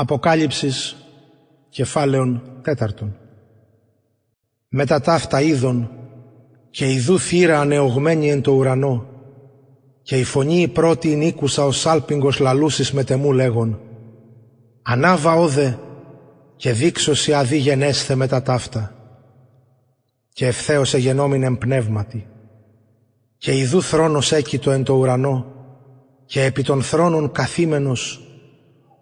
Αποκάλυψης κεφάλαιον τέταρτον. Μετά ταύτα είδων και ιδού θύρα ανεωγμένη εν το ουρανό και η φωνή η πρώτη νίκουσα ο σάλπιγγος λαλούσης με τεμού λέγον «Ανάβα όδε και δείξωση αδί γενέσθε μετά ταύτα» και ευθέως εγενόμην πνεύματι και ιδού θρόνος έκητο εν το ουρανό και επί των θρόνων καθήμενος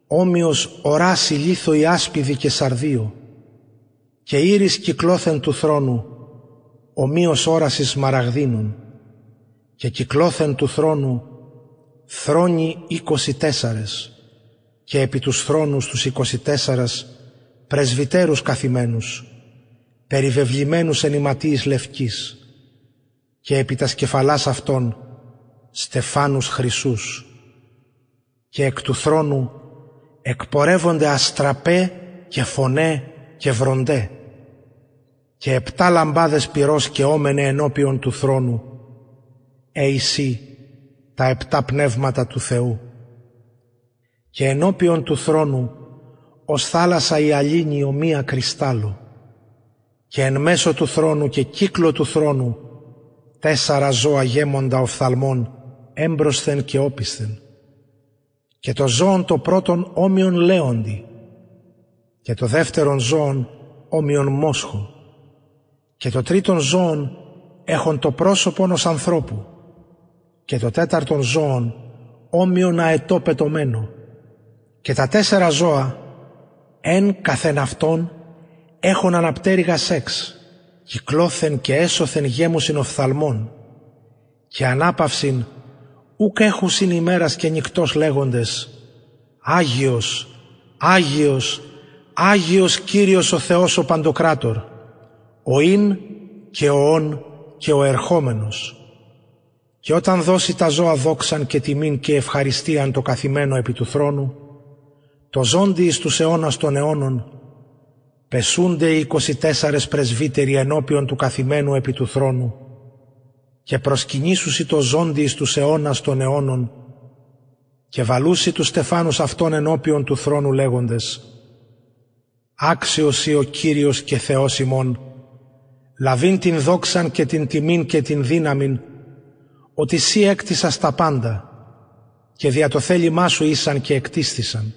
όμοιος οράσει λίθο η άσπιδη και σαρδίο και ήρης κυκλώθεν του θρόνου ομοίως όρασης μαραγδίνων και κυκλώθεν του θρόνου θρόνοι είκοσι τέσσαρες και επί τους θρόνους τους είκοσι τέσσαρας πρεσβυτέρους καθημένους περιβεβλημένους ενηματίης λευκής και επί τας σκεφαλάς αυτών στεφάνους χρυσούς και εκ του θρόνου εκπορεύονται αστραπέ και φωνέ και βροντέ και επτά λαμπάδες πυρός και όμενε ενώπιον του θρόνου. Εσύ τα επτά πνεύματα του Θεού. Και ενώπιον του θρόνου ως θάλασσα η αλήνη ομοία κρυστάλλου. Και εν μέσω του θρόνου και κύκλο του θρόνου τέσσερα ζώα γέμοντα οφθαλμών έμπροσθεν και όπισθεν και το ζώον το πρώτον όμοιον λέοντι και το δεύτερον ζώον όμοιον μόσχο. Και το τρίτον ζώον έχουν το πρόσωπον ως ανθρώπου και το τέταρτον ζώον όμοιον αετό πετωμένο και τα τέσσερα ζώα εν καθεν αυτόν έχουν αναπτέρυγα σεξ κυκλώθεν και έσωθεν γέμουσιν οφθαλμών και ανάπαυσιν ούκ έχουσιν ημέρας και νυχτός λέγοντες Άγιος, Άγιος, Άγιος Κύριος ο Θεός ο Παντοκράτορ, ο Ιν και ο Ον και ο Ερχόμενος. Και όταν δώσει τα ζώα δόξαν και τιμήν και ευχαριστίαν το καθημένο επί του θρόνου, το ζώντι εις τους αιώνας των αιώνων, πεσούνται οι 24 πρεσβύτεροι ενώπιον του καθημένου επί του θρόνου και προσκυνήσουσι το ζώντι εις τους αιώνας των αιώνων και βαλούσι τους στεφάνους αυτών ενώπιον του θρόνου λέγοντες «Άξιος ή ο Κύριος και Θεός ημών, λαβήν την δόξαν και την τιμήν και την δύναμην, ότι σύ έκτισας τα πάντα και δια το θέλημά σου ήσαν και εκτίστησαν.